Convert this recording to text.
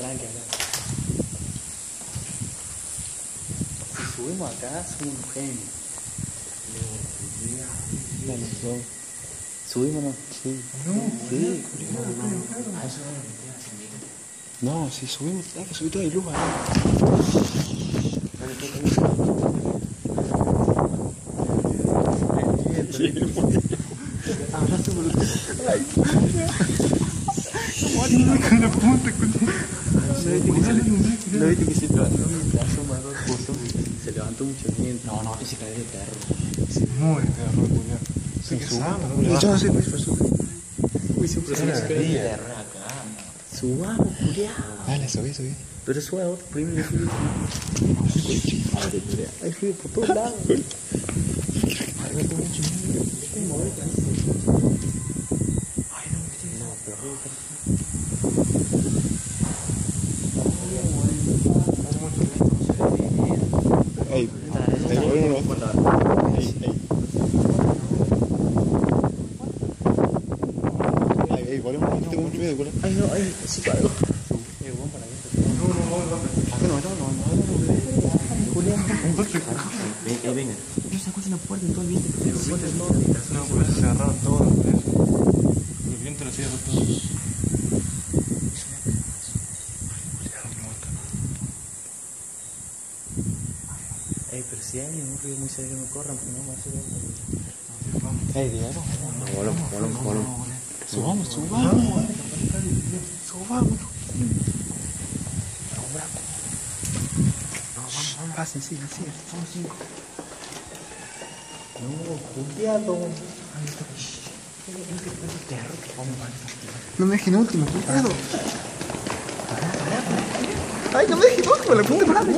tranqui acá. Si subimos acá, somos un genio. Sub. Subímonos, sí. No, Sí. Ah, No, si subimos, hay que subir toda la luz ¿No viste que se levantó un asomador justo? Se levantó mucho viento. No, no, ese cae de perro. Muy perro, culiao. Sí que sabe, ¿no? Yo no sé, pues, Uy, Era siempre se de cae de. Subamos, culiao. Dale, subí, subí. Pero sube a otro, primero. Madre. Hay frío por todos lados. Ey, ey, bueno, no. Ey, ey. Ey, ey, volvemos, no tengo mucho miedo, culiao. Ay, no, ay, sí, para algo. No, no, no, no, no. Julián. Entonces, Ven, eh, venga. No se escucha una puerta en todo el viento. no, por eso cerraron todo. por eso. El viento lo cierra todo. Ey, pero si hay un ruido muy serio, no corran, porque no va a ser Ey, Diego. Volvamos, volvamos, volvamos. Subamos, subamos. Subamos. Pasen, sigan, sigan. Son cinco. No, cuidado. No me dejen último, cuidado. Ay, no me dejen último, la puta madre.